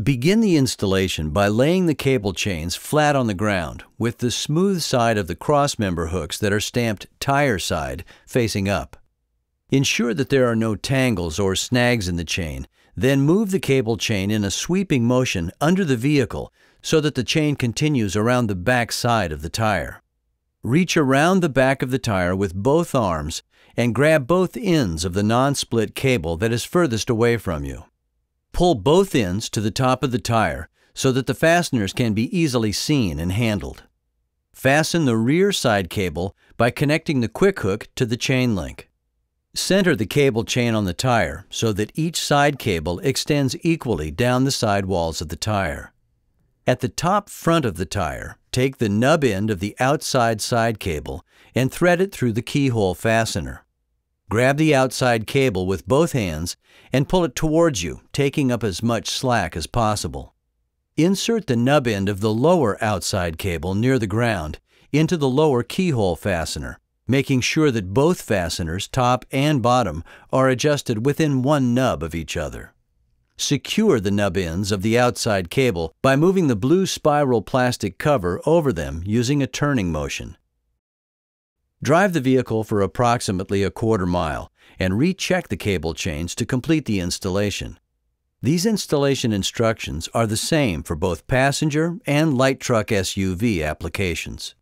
Begin the installation by laying the cable chains flat on the ground with the smooth side of the crossmember hooks that are stamped tire side facing up. Ensure that there are no tangles or snags in the chain, then move the cable chain in a sweeping motion under the vehicle so that the chain continues around the back side of the tire. Reach around the back of the tire with both arms and grab both ends of the non-split cable that is furthest away from you. Pull both ends to the top of the tire so that the fasteners can be easily seen and handled. Fasten the rear side cable by connecting the quick hook to the chain link. Center the cable chain on the tire so that each side cable extends equally down the side walls of the tire. At the top front of the tire, take the nub end of the outside side cable and thread it through the keyhole fastener. Grab the outside cable with both hands and pull it towards you, taking up as much slack as possible. Insert the nub end of the lower outside cable near the ground into the lower keyhole fastener, making sure that both fasteners, top and bottom, are adjusted within one nub of each other. Secure the nub ends of the outside cable by moving the blue spiral plastic cover over them using a turning motion. Drive the vehicle for approximately a quarter mile and recheck the cable chains to complete the installation. These installation instructions are the same for both passenger and light truck SUV applications.